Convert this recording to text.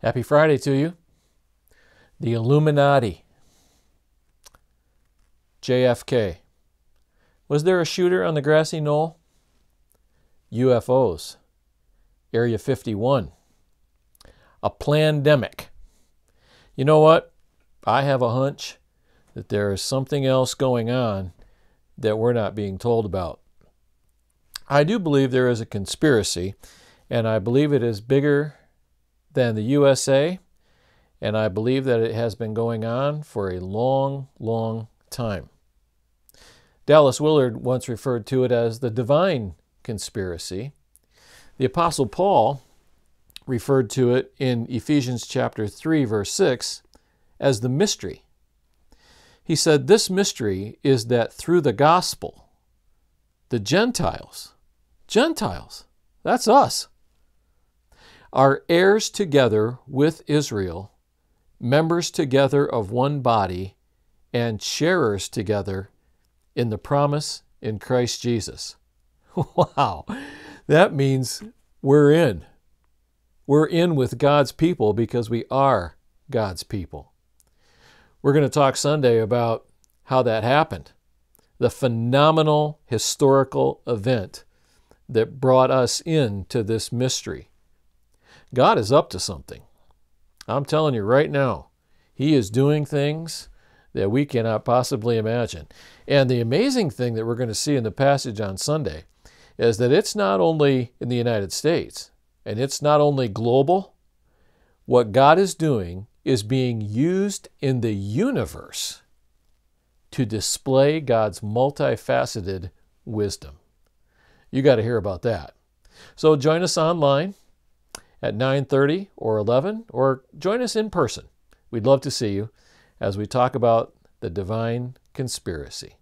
Happy Friday to you. The Illuminati. JFK. Was there a shooter on the grassy knoll? UFOs. Area 51. A pandemic. You know what? I have a hunch that there is something else going on that we're not being told about. I do believe there is a conspiracy, and I believe it is bigger than the USA, and I believe that it has been going on for a long, long time. Dallas Willard once referred to it as the divine conspiracy. The Apostle Paul referred to it in Ephesians chapter 3, verse 6, as the mystery. He said, This mystery is that through the gospel, the Gentiles, Gentiles, that's us, are heirs together with Israel, members together of one body, and sharers together in the promise in Christ Jesus. wow, that means we're in. We're in with God's people because we are God's people. We're going to talk Sunday about how that happened, the phenomenal historical event that brought us into this mystery. God is up to something. I'm telling you right now, He is doing things that we cannot possibly imagine. And the amazing thing that we're going to see in the passage on Sunday is that it's not only in the United States and it's not only global. What God is doing is being used in the universe to display God's multifaceted wisdom. You got to hear about that. So join us online at 9:30 or 11 or join us in person. We'd love to see you as we talk about the divine conspiracy.